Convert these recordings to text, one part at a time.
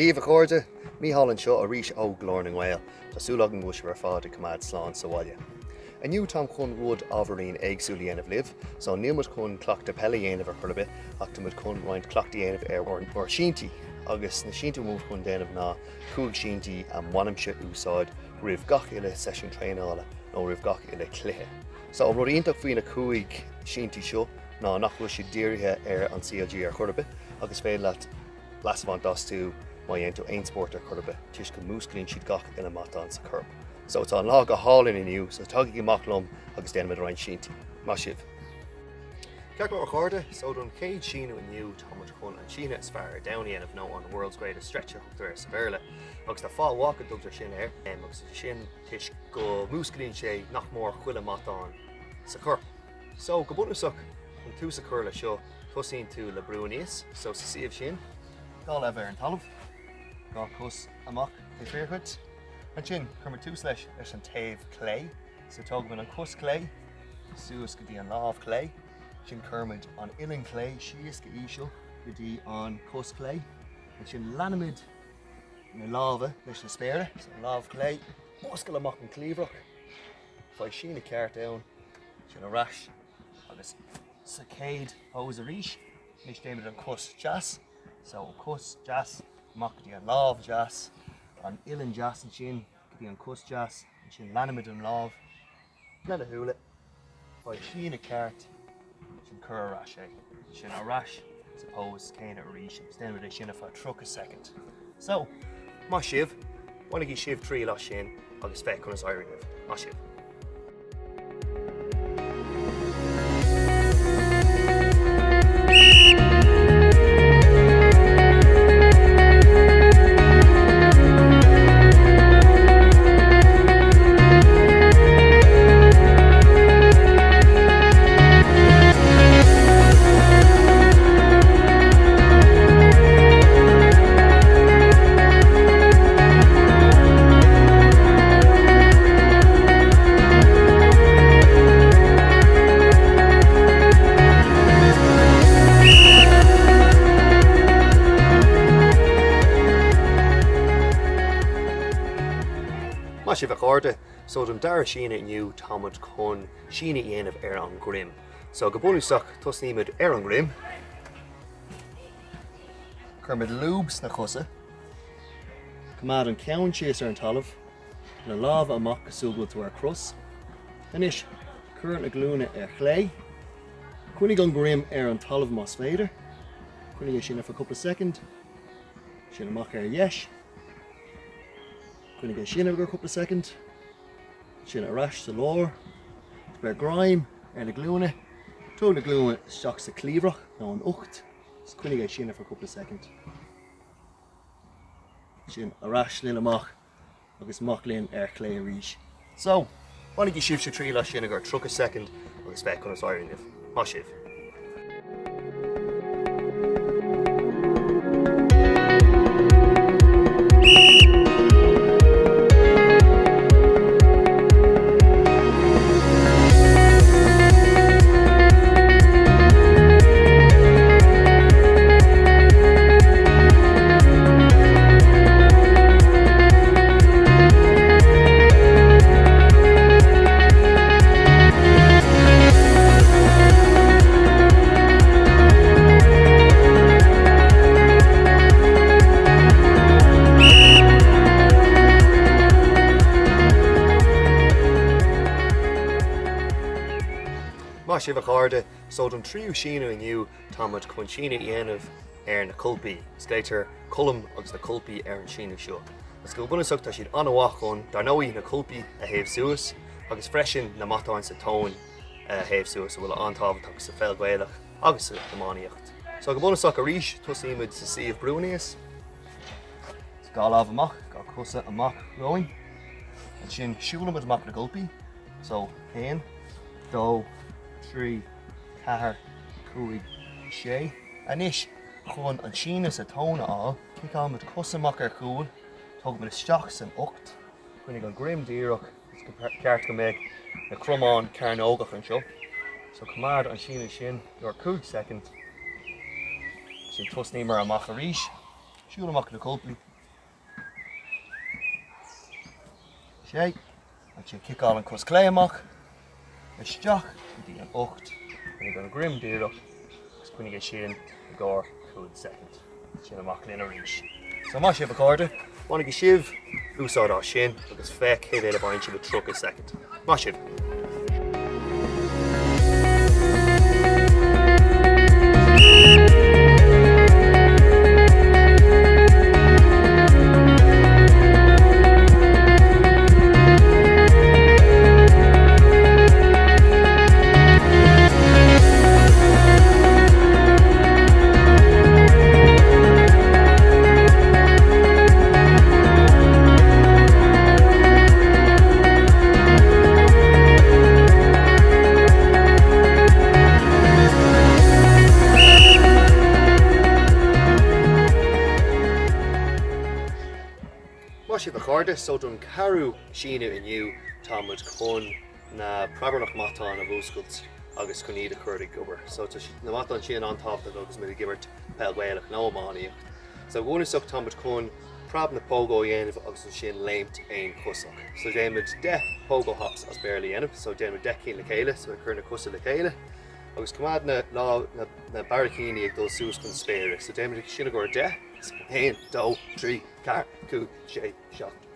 Díomh eh? a chuirde, míhallann seo a ríis ó glóring bhil, Tásúlagan bhis ar fád a cumad sláán sa bhaile. Aniu tam chun rud ábharín agsúla dhéanamh libh, so nímod chun cleachta pelle dhéanamh ar chulabe ach tu chun bhaint cleachta dhéanamh ar or sínti agus na sínta mú chun déanamh ná cúg sínti an mhaimse úsáid rih gach ile session train tréála nó rih gach ile cluthe. So ó roiíonntaach faoin na cuaig sínti seo ná nachfu si ddíirithe ar an CLG ar chulabe agus fé le lasháin dasú mai dhéon tú einsport ar chulabe, tuis go músclín siad gach ina mata an sa chub. So tá lá go hálinn inniu so tugad amachlum agus déanamid rein sinti. Má sibh. Ceach mar chuirde so don céad sinú inniu táid chun an China is fear daíanamh nó an world's greatest stretcher chutar sa bhéle. agus tá fáhácha dútar sin air agus sin tuis go músclín sé nach mór chuile matán sa chur. So go bunach an tú sa chur le seo tosín tú le brúníos so sa siomh sin, Tá le bhar an talamh, gá cos amach i féchuid, An sin chumar tú leis leis an taobh clé, so tugman an cos clé, suasas go dtí an láh clé, sin chumid an ilan clé sios go ísio go dtí an cos clé, an sin lenimid na láha leis na spéire, san láh clé, oscail amach an clíomhrach, Fá sin na ceart ann sin aráis agus sa céad hós a ríis, níos déimiid an cos jazz, so cos jazz, dtí an láh jazz, an ilan jazz an sin go bhí an cos jazz an sin lenimid an láh le a thuúla fá sin a ceart sin churrá sé sin aráis suppose. Céine a ríis stand é sinna fá tro a second. So má sibh bhainna í sibh trí lá sin agus fé chun airimh má sibh. Má si bh chuirde so an dar sinna inniu táid chun sinna dhéanamh ar an grim. So go búlaach tosníimiid ar an grim, chumid lúbs na chosa, Cumad an ceann sios ar an talamh, na láh amach goúgla tú ar cross, Inis chur na glúna ar chlé, chunig an grim ar an talamh más féidir, chunig sinna fa coppla second, sin amach ar yes, Gonna get sin gur couple second. Sin a rash sa lór, Ber graim ar na glúne. Tó na glúne seach sa clíbrach ná an 8 cuinnig é sinna for a couple second. Sin a rash lin amach agus machlíonn ar clé ríis. So, sib se trí le sinna gur tro a second agus fé chun áirnih. Má sibh. Má si bh cháde só an tríú sinú inniu táid chun sinna dhéanamh ar na culpaí, Sléitar colm agus na culpaí ar an sinú seo. Is go buna suachta siad anhhaachún dar nóí na culpaí a héobh suasas agus freisin na matáin sa tón a héobh suasas bhfuil antáhaach sa féilhilech agus sa gomáíocht. So go buna suach a ríis tosíimiid sa siomh brúníos, gá láh amach gá chusa amach roiin, sin siúlamid amach na gulpaí, so céan, dó, trí cethair cuaig sé. Anis chun an sinas a tóna á, ciá mu cosamach ar chuúil, tug mu isteach san 8, chunig an grimdíach ceart go méid na crumáin cairnógach an seo. So cumad an sinna sin ar cúd second sin tusní mar amach a ríis, siú amach na cóplaí. sé an sin ciáil an cos isteach dí an 8 nig an grimdíach gus chunig sin gá chuúd second sin amach lena ríis. So má sé bacáde, Bána go sibh úsáidá sin agus feic chéad éile bhain si be tro a second. Má sibh. Si a chuirde so don carú síine inniu támuid chun na prabernach matán a bhúscailt agus chun iad a chuirda gobar. So na mat an sin antáta agus mé gimmert pehilach nóáíocht. So bhna soach támuid chun prab na pógó dhéanamh agus sin léimt ein cosach. So déimiid de pógó hops as béirlí enmh, so déimiid decín le chéile so chuna cosa le chéile. agus cumad na lá na barcíine ag dul so déimiid sinna go de hen dó trí car cú sé ní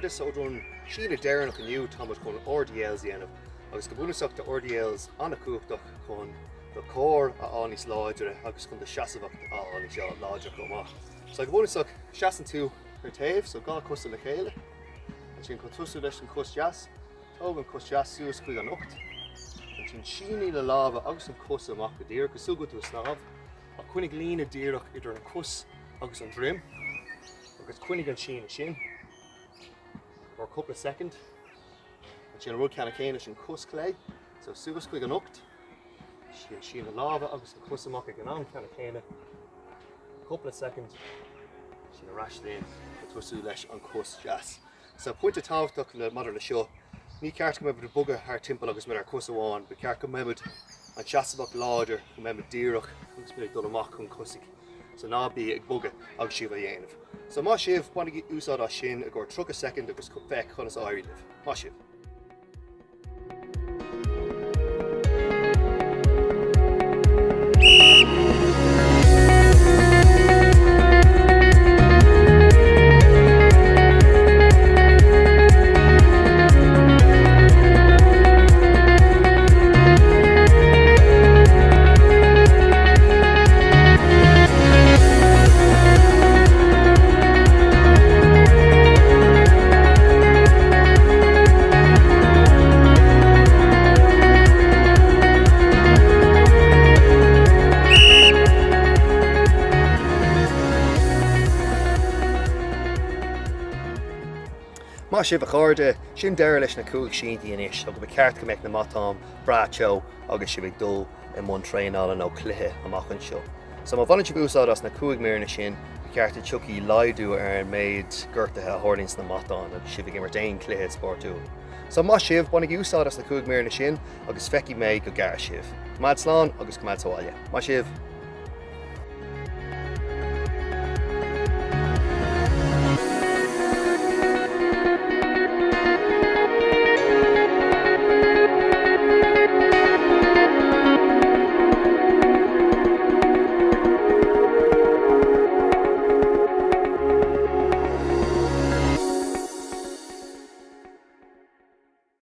chuirdas óún sína deannach aniu Thomas chun RDLs dhéanamh, agus go búnaach de RDLs anna cuaach chun do cór a anís láidere agus chun de seaamhacht aáí seo láidir go má. So go búnaach seaan tú ar taobh so gá costa le chéile, an sin chu tuú leis an cos jazz, tó an cos jazzúas chuig an nocht. An sin síí le lábh agus an cos amach go ddír go suú tú snáb, a chuinnig lína ddíireach idir an cos agus an drim, agus chuinnig an sin sin, or a couple of second. sin ru cena céine sin cos lé, so sugus chuig an nocht, si sin na láha agus an cosamach an an cena chéine. couple of second sin a raslín tuasú leis an cos jazz. So point pointinte táhaach le mar le seo, ní ceart go mebud buga th timp agus mar ar cosáin, be cear go mebud an chaasabach láidir go mé díireach gus mé do amach chun cosig. So nábí ag buga agus siomh dhéanamh. So má sibh bunig úsá a sin a gur tro a second agus feic chun áirih. Má sibh. Má sibh a chuirde sin deir leis na cuaig sin daonis a go b ceart go méid na matám bráteo agus si bh dul i món tréála nó cluthe amachchan seo. So má bhaint búsá as na cuaig ména sin ceartta tuí leidú ar an méid ggurtathe hálíns na matán agus si bh mar déon cluthe sportú. So má sibh buna úsá as na cuaig ména sin agus feici méid go gar sibh. Maid sláán agus go maidáile. Má sibh